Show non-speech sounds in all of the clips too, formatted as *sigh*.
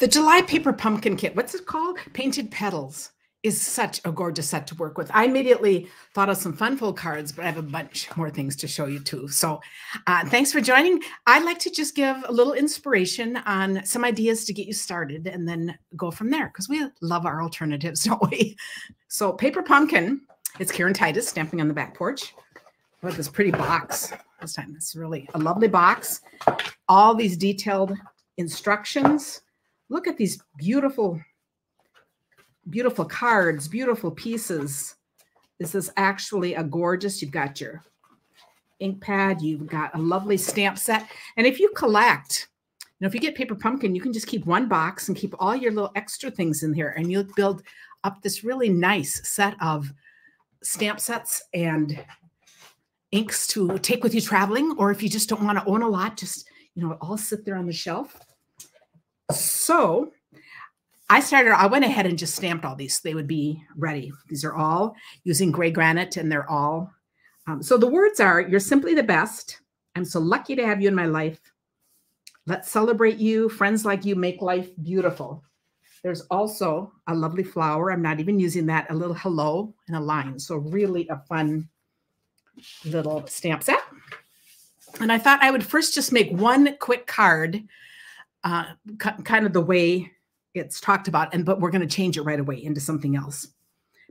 The July Paper Pumpkin Kit, what's it called? Painted Petals is such a gorgeous set to work with. I immediately thought of some fun full cards, but I have a bunch more things to show you too. So uh, thanks for joining. I'd like to just give a little inspiration on some ideas to get you started and then go from there because we love our alternatives, *laughs* don't we? So Paper Pumpkin, it's Karen Titus stamping on the back porch. At this pretty box this time. It's really a lovely box. All these detailed instructions. Look at these beautiful beautiful cards, beautiful pieces. This is actually a gorgeous, you've got your ink pad, you've got a lovely stamp set. And if you collect, you know, if you get paper pumpkin, you can just keep one box and keep all your little extra things in here and you'll build up this really nice set of stamp sets and inks to take with you traveling. Or if you just don't want to own a lot, just, you know, all sit there on the shelf. So I started, I went ahead and just stamped all these. They would be ready. These are all using gray granite and they're all, um, so the words are, you're simply the best. I'm so lucky to have you in my life. Let's celebrate you. Friends like you make life beautiful. There's also a lovely flower. I'm not even using that. A little hello and a line. So really a fun little stamp set. And I thought I would first just make one quick card, uh, kind of the way it's talked about and but we're going to change it right away into something else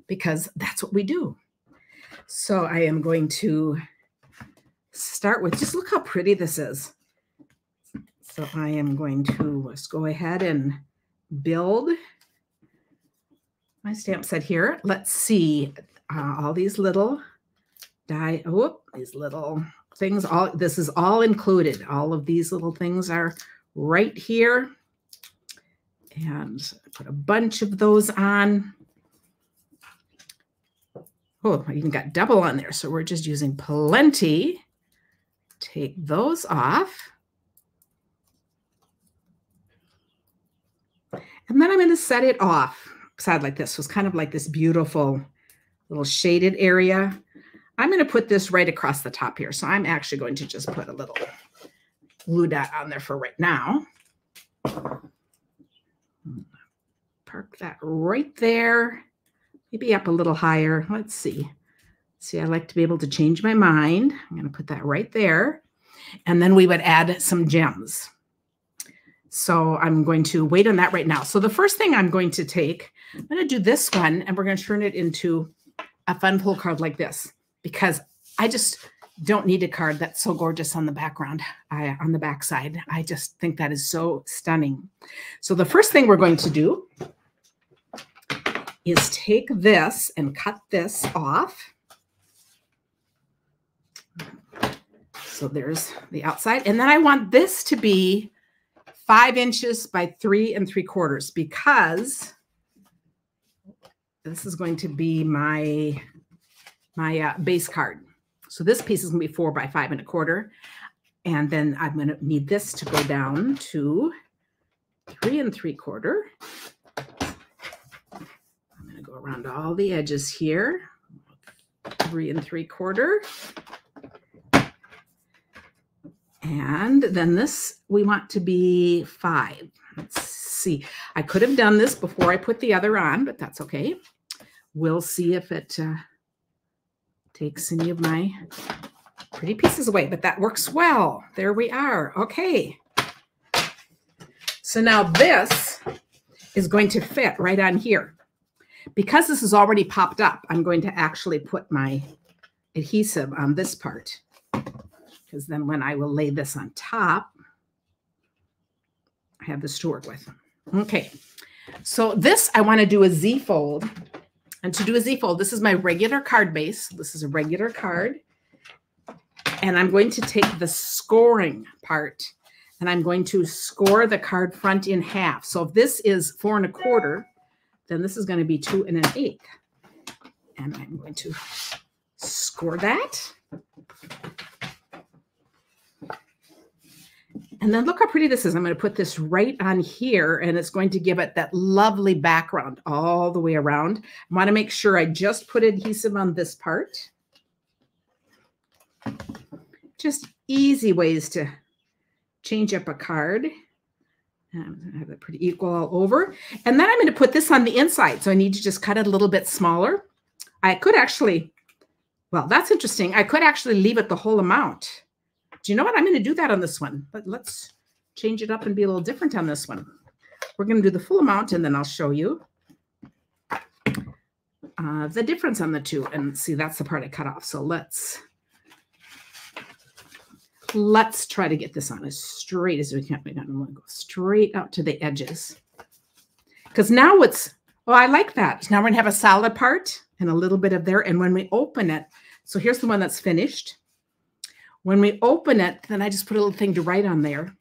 because that's what we do. So i am going to start with just look how pretty this is. So i am going to let's go ahead and build my stamp set here. Let's see uh, all these little die oh these little things all this is all included. All of these little things are right here and put a bunch of those on. Oh, I even got double on there. So we're just using plenty. Take those off. And then I'm going to set it off side like this. So it's kind of like this beautiful little shaded area. I'm going to put this right across the top here. So I'm actually going to just put a little glue dot on there for right now park that right there. Maybe up a little higher. Let's see. See, I like to be able to change my mind. I'm going to put that right there. And then we would add some gems. So I'm going to wait on that right now. So the first thing I'm going to take, I'm going to do this one and we're going to turn it into a fun pull card like this because I just don't need a card that's so gorgeous on the background, I, on the backside. I just think that is so stunning. So the first thing we're going to do is take this and cut this off. So there's the outside. And then I want this to be five inches by three and three quarters because this is going to be my, my uh, base card. So this piece is going to be four by five and a quarter. And then I'm going to need this to go down to three and three quarter I'm gonna go around all the edges here. Three and three quarter. And then this, we want to be five. Let's see. I could have done this before I put the other on, but that's okay. We'll see if it uh, takes any of my pretty pieces away, but that works well. There we are. Okay. So now this is going to fit right on here. Because this is already popped up, I'm going to actually put my adhesive on this part because then when I will lay this on top, I have this to work with. Okay, so this I want to do a Z fold. And to do a Z fold, this is my regular card base. This is a regular card. And I'm going to take the scoring part and I'm going to score the card front in half. So if this is four and a quarter, then this is going to be two and an eighth. And I'm going to score that. And then look how pretty this is. I'm going to put this right on here and it's going to give it that lovely background all the way around. I want to make sure I just put adhesive on this part. Just easy ways to change up a card. Um, I'm going to have it pretty equal all over. And then I'm going to put this on the inside. So I need to just cut it a little bit smaller. I could actually, well, that's interesting. I could actually leave it the whole amount. Do you know what? I'm going to do that on this one. But let's change it up and be a little different on this one. We're going to do the full amount and then I'll show you uh, the difference on the two. And see, that's the part I cut off. So let's let's try to get this on as straight as we can. We don't want to go straight out to the edges. Because now it's, oh, I like that. Now we're going to have a solid part and a little bit of there. And when we open it, so here's the one that's finished. When we open it, then I just put a little thing to write on there.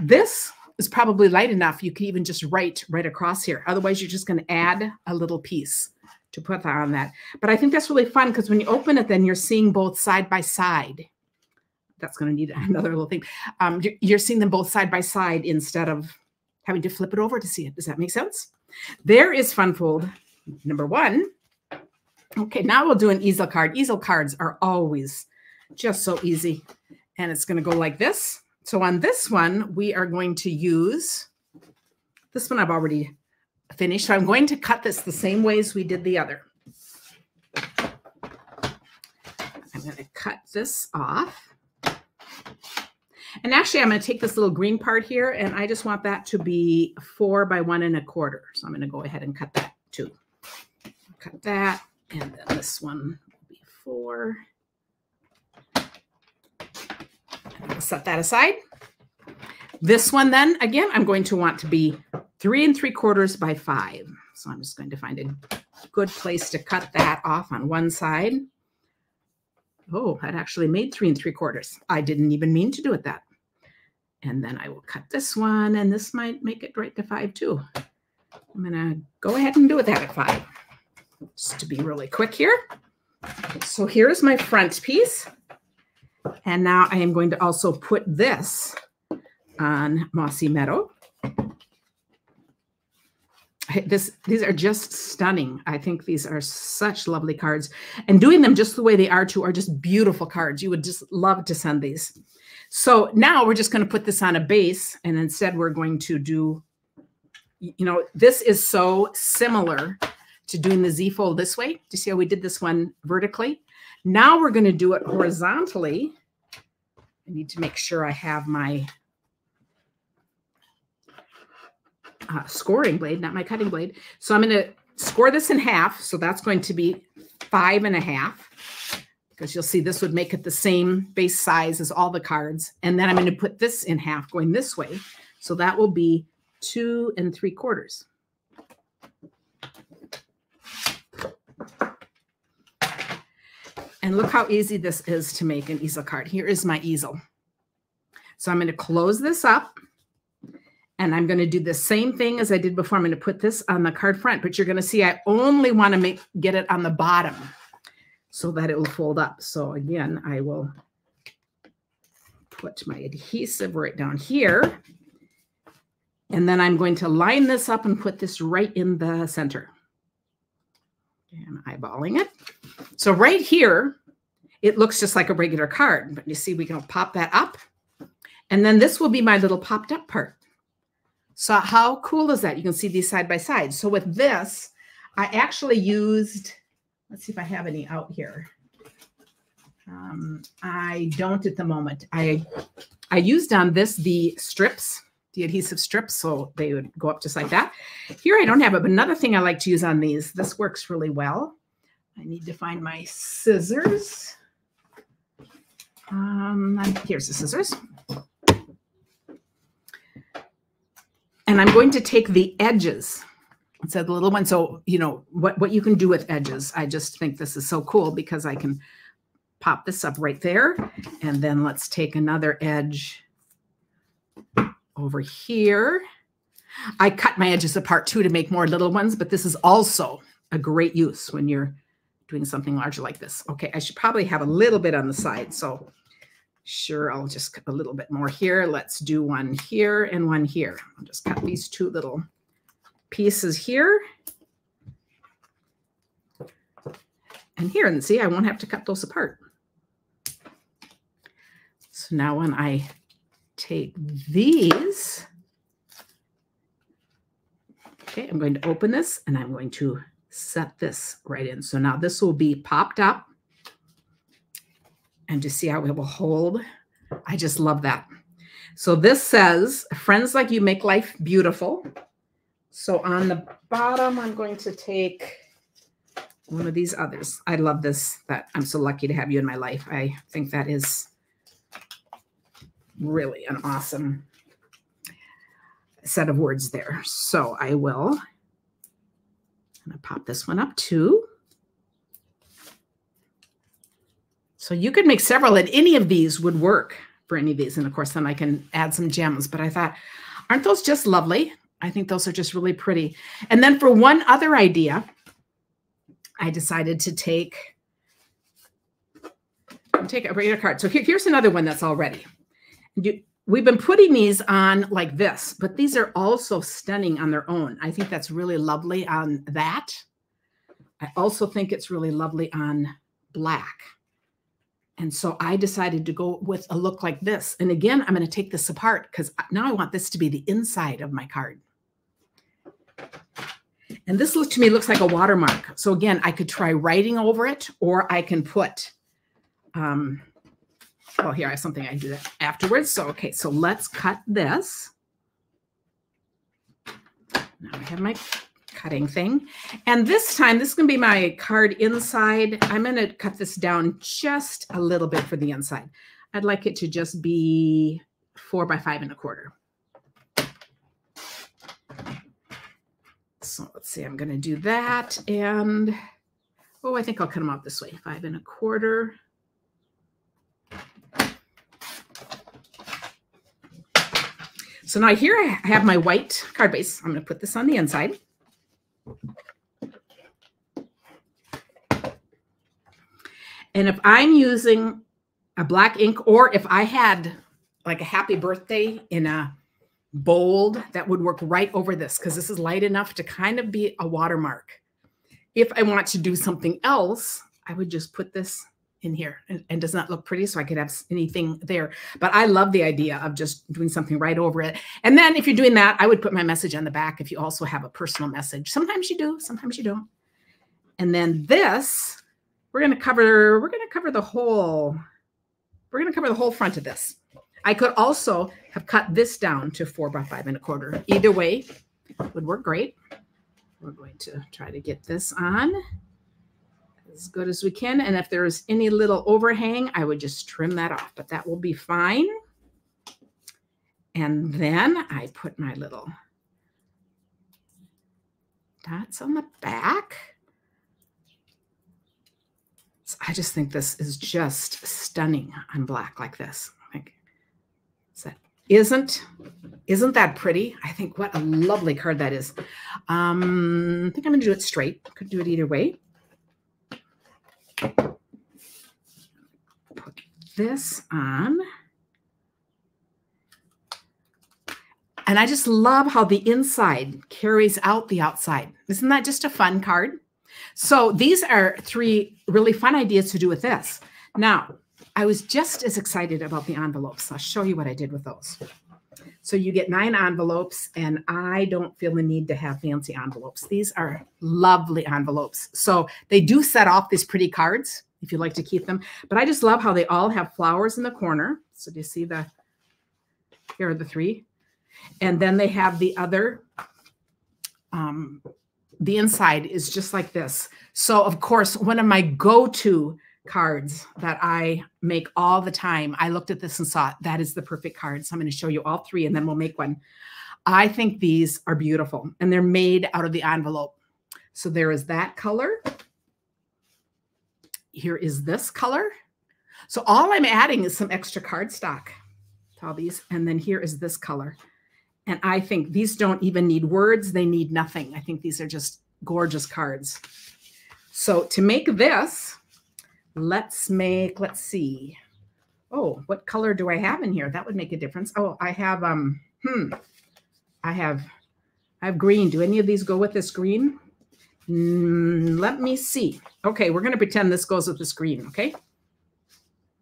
This is probably light enough. You can even just write right across here. Otherwise, you're just going to add a little piece to put on that. But I think that's really fun because when you open it, then you're seeing both side by side. That's going to need *laughs* another little thing. Um, you're seeing them both side by side instead of having to flip it over to see it. Does that make sense? There is Funfold number one. Okay, now we'll do an easel card. Easel cards are always just so easy. And it's going to go like this. So on this one, we are going to use, this one I've already finished. So I'm going to cut this the same way as we did the other. I'm going to cut this off. And actually, I'm going to take this little green part here, and I just want that to be four by one and a quarter. So I'm going to go ahead and cut that too. Cut that, and then this one will be four. I'll set that aside. This one then, again, I'm going to want to be three and three quarters by five. So I'm just going to find a good place to cut that off on one side. Oh, that actually made three and three quarters. I didn't even mean to do it that. And then I will cut this one, and this might make it right to five too. I'm gonna go ahead and do it that at five, just to be really quick here. So here's my front piece. And now I am going to also put this on Mossy Meadow this these are just stunning. I think these are such lovely cards. And doing them just the way they are too are just beautiful cards. You would just love to send these. So now we're just going to put this on a base and instead we're going to do, you know, this is so similar to doing the Z fold this way. Do you see how we did this one vertically? Now we're going to do it horizontally. I need to make sure I have my uh, scoring blade, not my cutting blade. So I'm going to score this in half. So that's going to be five and a half because you'll see this would make it the same base size as all the cards. And then I'm going to put this in half going this way. So that will be two and three quarters. And look how easy this is to make an easel card. Here is my easel. So I'm going to close this up. And I'm going to do the same thing as I did before. I'm going to put this on the card front, but you're going to see I only want to make get it on the bottom so that it will fold up. So again, I will put my adhesive right down here. And then I'm going to line this up and put this right in the center. And eyeballing it. So right here, it looks just like a regular card, but you see we can pop that up. And then this will be my little popped up part. So how cool is that? You can see these side by side. So with this, I actually used, let's see if I have any out here. Um, I don't at the moment. I I used on this the strips, the adhesive strips, so they would go up just like that. Here I don't have it, but another thing I like to use on these, this works really well. I need to find my scissors. Um, here's the scissors. And I'm going to take the edges. So the little one. So, you know, what, what you can do with edges. I just think this is so cool because I can pop this up right there. And then let's take another edge over here. I cut my edges apart too to make more little ones, but this is also a great use when you're doing something larger like this. Okay, I should probably have a little bit on the side. So Sure, I'll just cut a little bit more here. Let's do one here and one here. I'll just cut these two little pieces here. And here, and see, I won't have to cut those apart. So now when I take these Okay, I'm going to open this and I'm going to set this right in. So now this will be popped up and to see how it will hold. I just love that. So this says, friends like you make life beautiful. So on the bottom, I'm going to take one of these others. I love this, that I'm so lucky to have you in my life. I think that is really an awesome set of words there. So I will I'm going to pop this one up too. So you could make several and any of these would work for any of these. And of course, then I can add some gems. But I thought, aren't those just lovely? I think those are just really pretty. And then for one other idea, I decided to take, take a regular card. So here, here's another one that's all ready. You, we've been putting these on like this, but these are also stunning on their own. I think that's really lovely on that. I also think it's really lovely on black. And so I decided to go with a look like this. And again, I'm going to take this apart because now I want this to be the inside of my card. And this look to me looks like a watermark. So again, I could try writing over it or I can put um, Oh, here I have something I can do that afterwards. So, okay, so let's cut this. Now I have my cutting thing. And this time, this is going to be my card inside. I'm going to cut this down just a little bit for the inside. I'd like it to just be four by five and a quarter. So let's see, I'm going to do that. And, oh, I think I'll cut them out this way, five and a quarter. So now here I have my white card base. I'm going to put this on the inside. And if I'm using a black ink or if I had like a happy birthday in a bold, that would work right over this because this is light enough to kind of be a watermark. If I want to do something else, I would just put this in here and, and, does not look pretty so i could have anything there. But i love the idea of just doing something right over it. And then if you're doing that i would put my message on the back if you also have a personal message. Sometimes you do sometimes you don't. And then this we're going to cover we're going to cover the whole we're going to cover the whole front of this. I could also have cut this down to four by five and a quarter. Either way would work great. We're going to try to get this on as good as we can. And if there's any little overhang, I would just trim that off, but that will be fine. And then I put my little dots on the back. So I just think this is just stunning on black like this. Like, that isn't isn't that pretty? I think what a lovely card that is. Um, I think I'm to do it straight. Could do it either way. Put this on. And I just love how the inside carries out the outside. Isn't that just a fun card? So these are three really fun ideas to do with this. Now, I was just as excited about the envelopes. I'll show you what I did with those. So you get nine envelopes, and I don't feel the need to have fancy envelopes. These are lovely envelopes. So they do set off these pretty cards if you'd like to keep them. But I just love how they all have flowers in the corner. So do you see the, here are the three. And then they have the other, um, the inside is just like this. So of course, one of my go-to cards that I make all the time. I looked at this and saw that is the perfect card. So I'm going to show you all three and then we'll make one. I think these are beautiful and they're made out of the envelope. So there is that color. Here is this color. So all I'm adding is some extra cardstock to all these. And then here is this color. And I think these don't even need words. They need nothing. I think these are just gorgeous cards. So to make this, Let's make, let's see. Oh, what color do I have in here? That would make a difference. Oh, I have, um, hmm, I have, I have green. Do any of these go with this green? Mm, let me see. Okay, we're going to pretend this goes with this green, okay?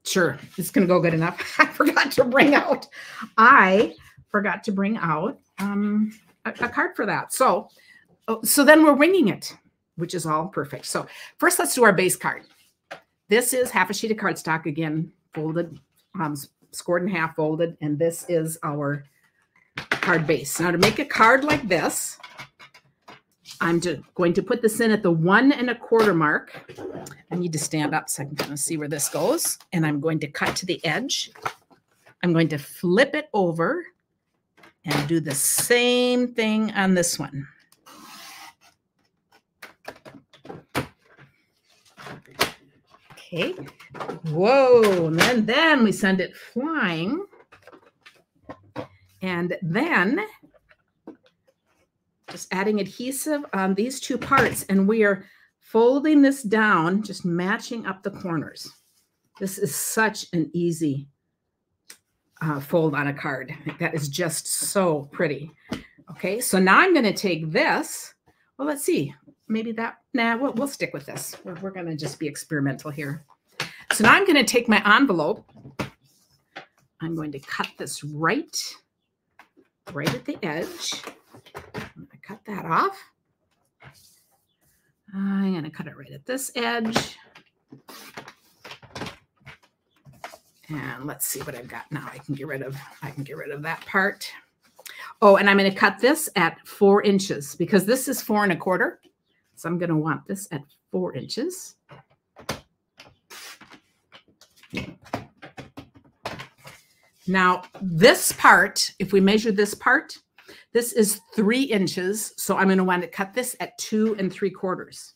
Sure, it's going to go good enough. *laughs* I forgot to bring out, I forgot to bring out um, a, a card for that. So oh, so then we're winging it, which is all perfect. So first let's do our base card. This is half a sheet of cardstock again, folded, um, scored in half folded. And this is our card base. Now to make a card like this, I'm going to put this in at the one and a quarter mark. I need to stand up so I can kind of see where this goes. And I'm going to cut to the edge. I'm going to flip it over and do the same thing on this one. Okay. Whoa. And then, we send it flying. And then just adding adhesive on these two parts. And we are folding this down, just matching up the corners. This is such an easy uh, fold on a card. That is just so pretty. Okay, so now I'm going to take this. Well, let's see. Maybe that, nah, we'll, we'll stick with this. We're, we're going to just be experimental here. So now I'm going to take my envelope. I'm going to cut this right, right at the edge. I'm going to cut that off. I'm going to cut it right at this edge. And let's see what I've got now. I can get rid of, I can get rid of that part. Oh, and I'm going to cut this at four inches because this is four and a quarter. So I'm going to want this at four inches. Now, this part, if we measure this part, this is three inches. So I'm going to want to cut this at two and three quarters.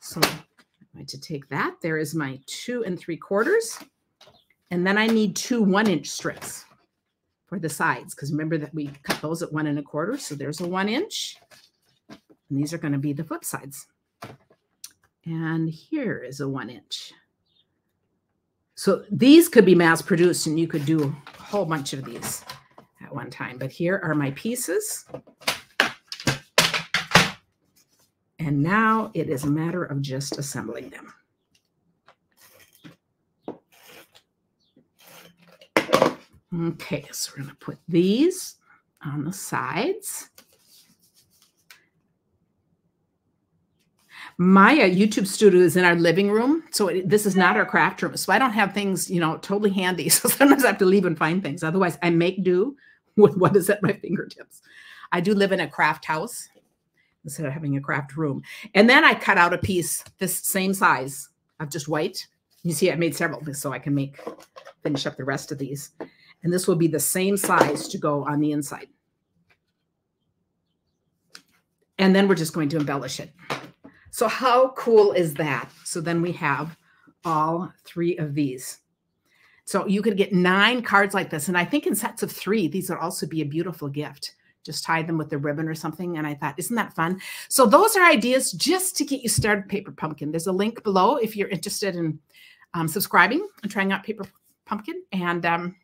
So I'm going to take that. There is my two and three quarters. And then I need two one inch strips for the sides. Because remember that we cut those at one and a quarter. So there's a one inch. And these are going to be the flip sides. And here is a one inch. So these could be mass produced and you could do a whole bunch of these at one time. But here are my pieces. And now it is a matter of just assembling them. Okay, so we're going to put these on the sides. My uh, YouTube studio is in our living room. So it, this is not our craft room. So I don't have things, you know, totally handy. *laughs* So sometimes I have to leave and find things. Otherwise, I make do *laughs* with what is at my fingertips. I do live in a craft house instead of having a craft room. And then I cut out a piece this same size of just white. You see, I made several so I can make finish up the rest of these. And this will be the same size to go on the inside. And then we're just going to embellish it. So how cool is that? So then we have all three of these. So you could get nine cards like this. And I think in sets of three, these would also be a beautiful gift. Just tie them with a ribbon or something. And I thought, isn't that fun? So those are ideas just to get you started Paper Pumpkin. There's a link below if you're interested in um, subscribing and trying out Paper Pumpkin. And, um,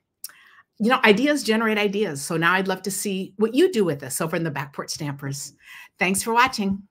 you know, ideas generate ideas. So now I'd love to see what you do with this over in the Back Porch Stampers. Thanks for watching.